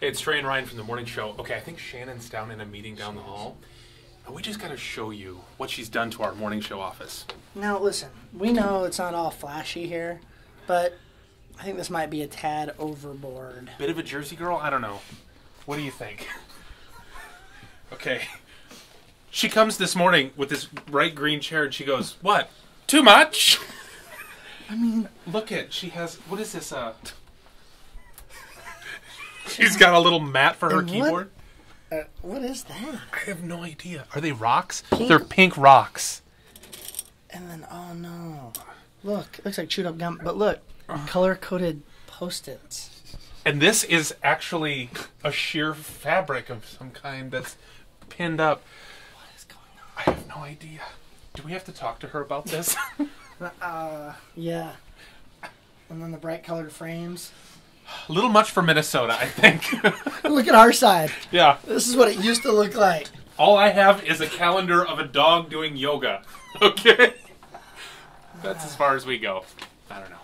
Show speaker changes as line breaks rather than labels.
It's Trey and Ryan from the morning show. Okay, I think Shannon's down in a meeting down the hall. And we just got to show you what she's done to our morning show office.
Now, listen, we know it's not all flashy here, but I think this might be a tad overboard.
Bit of a Jersey girl? I don't know. What do you think? Okay. She comes this morning with this bright green chair and she goes, What? Too much? I mean, look at she has what is this? Uh She's got a little mat for her
And what-
keyboard.
Uh, what is that?
I have no idea. Are they rocks?
Pink-
They're pink rocks.
And then, oh no. Look, it looks like chewed up gum, but look, color coded post its.
And this is actually a sheer fabric of some kind that's pinned up.
What is going on?
I have no idea. Do we have to talk to her about this?
Uh, yeah. And then the bright colored frames.
A little much for Minnesota, I think.
Look at our side.
yeah.
This is what it used to look like.
All I have is a calendar of a dog doing yoga. Okay? That's as far as we go. I don't know.